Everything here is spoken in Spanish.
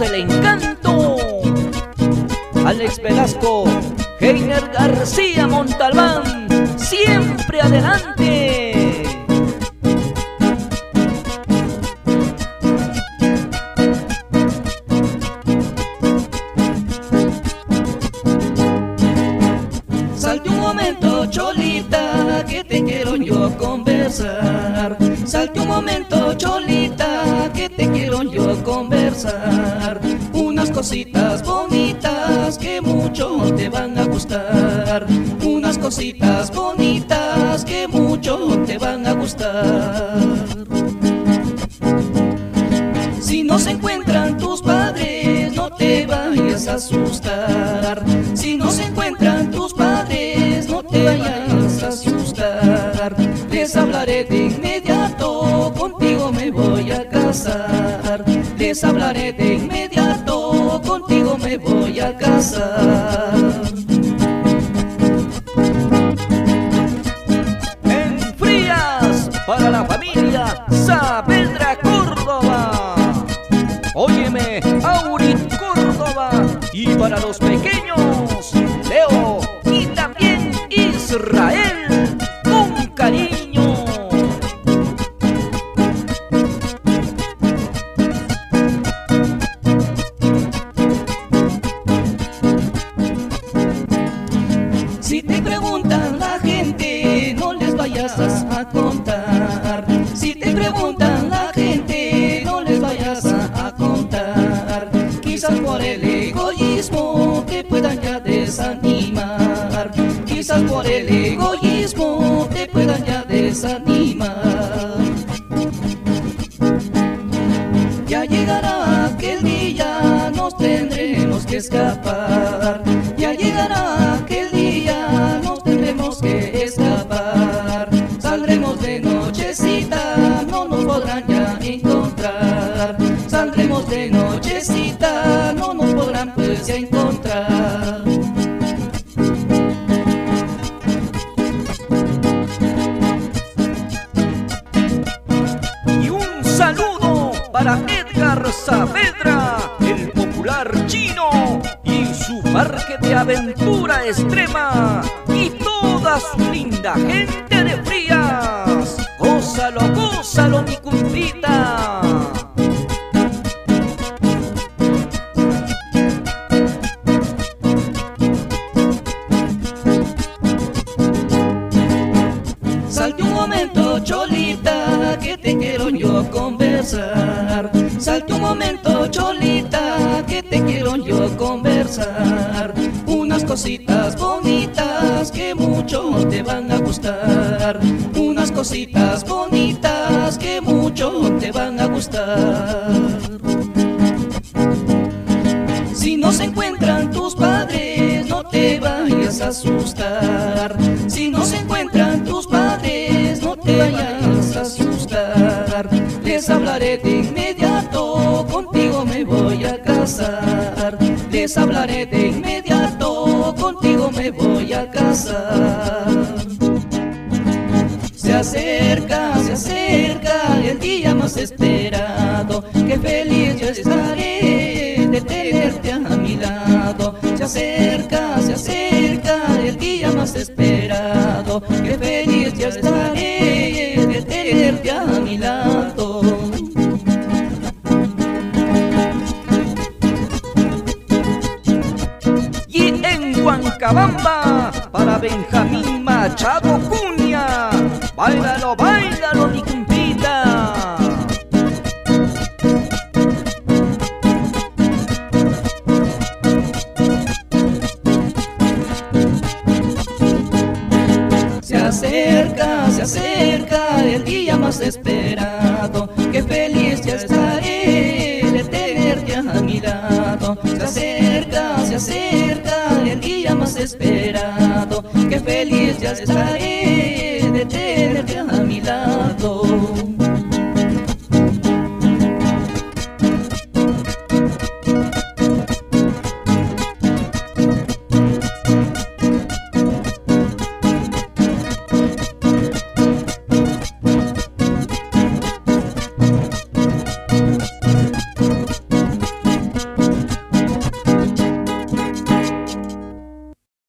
el encanto. Alex Velasco, Heiner García Montalbán, siempre adelante. Salte un momento, cholita, que te quiero yo conversar. Salte un momento, cositas bonitas que mucho te van a gustar. Unas cositas bonitas que mucho te van a gustar. Si no se encuentran tus padres, no te vayas a asustar. Si no se encuentran tus padres, no te vayas a asustar. Les hablaré de inmediato, contigo me voy a casar. Les hablaré de inmediato, me voy a casar. En Frías, para la familia Saavedra Córdoba. Óyeme, Aurit Córdoba. Y para los pequeños, contar. Si te preguntan la gente, no les vayas a contar. Quizás por el egoísmo te puedan ya desanimar. Quizás por el egoísmo te puedan ya desanimar. Ya llegará aquel día, nos tendremos que escapar. Edgar Saavedra, el popular chino, y su parque de aventura extrema, y toda su linda gente de conversar. Salte un momento, cholita, que te quiero yo conversar. Unas cositas bonitas que mucho te van a gustar. Unas cositas bonitas que mucho te van a gustar. Si no se encuentran tus padres, no te vayas a asustar. Si no se encuentran tus padres, no te vayas a asustar. Les hablaré de inmediato, contigo me voy a casar. Les hablaré de inmediato, contigo me voy a casar. Se acerca, se acerca el día más esperado, que feliz yo estaré de tenerte a mi lado. Se acerca, se acerca el día más esperado, Huancabamba, para Benjamín Machado Cuña, bailalo, bailalo, mi cumpita. Se acerca, se acerca el día más esperado, día más esperado, que feliz ya estaré